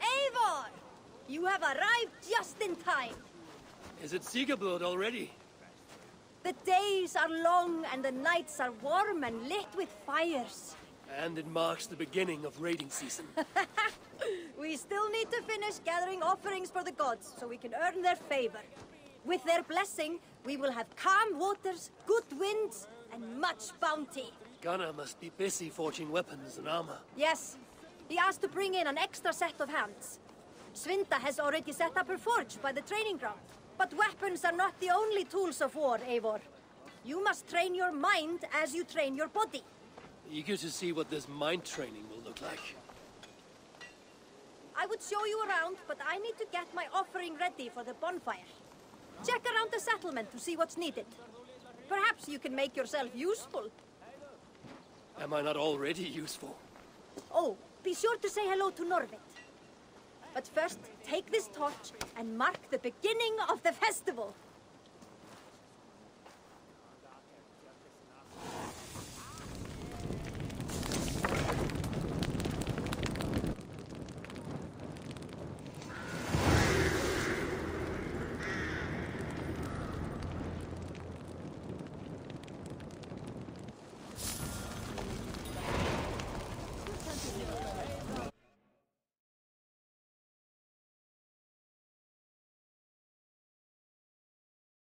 Eivor! You have arrived just in time. Is it Sigrblot already? The days are long and the nights are warm and lit with fires. And it marks the beginning of raiding season. We still need to finish gathering offerings for the gods so we can earn their favor. With their blessing, we will have calm waters, good winds, and much bounty. Gunnar must be busy forging weapons and armor. Yes, he asked to bring in an extra set of hands. Svinta has already set up her forge by the training ground. But weapons are not the only tools of war, Eivor. You must train your mind as you train your body. Eager to see what this mind training will look like. I would show you around, but I need to get my offering ready for the bonfire. Check around the settlement to see what's needed. Perhaps you can make yourself useful. Am I not already useful? Oh, be sure to say hello to Norvit. But first, take this torch and mark the beginning of the festival.